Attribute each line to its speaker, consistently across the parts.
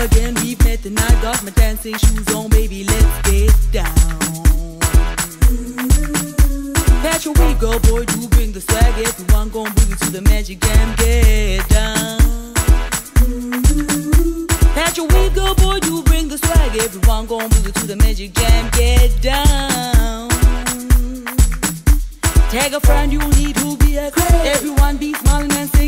Speaker 1: again, we've met and I got my dancing shoes on, baby, let's get down. Patch your weave, girl, boy, you bring the swag, everyone gon' bring you to the magic jam, get down. Patch your weave, girl, boy, you bring the swag, everyone gon' bring you to the magic jam, get down. Tag a friend you need who be a Everyone be smiling and singing.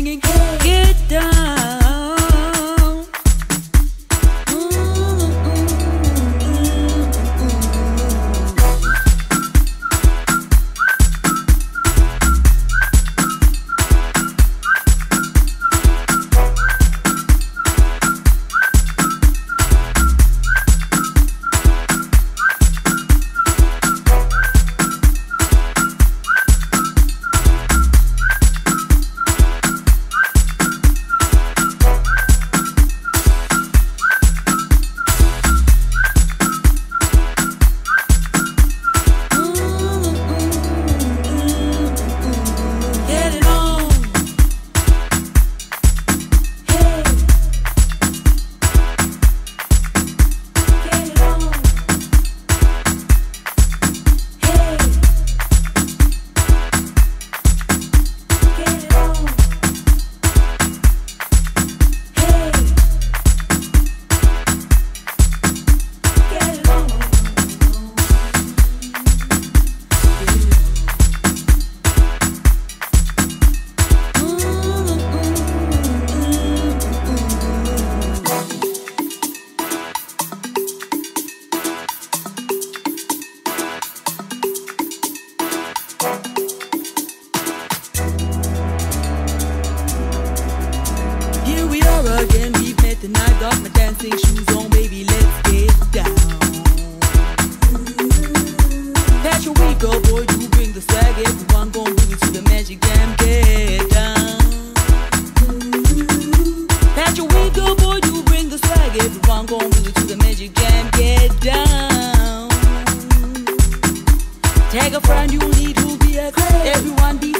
Speaker 1: my dancing shoes on, baby, let's get down. Boy, you bring the swag, everyone to the magic, damn, get down. Boy, you bring the swag, everyone to the magic, get down. A friend you need who be a crowd, everyone be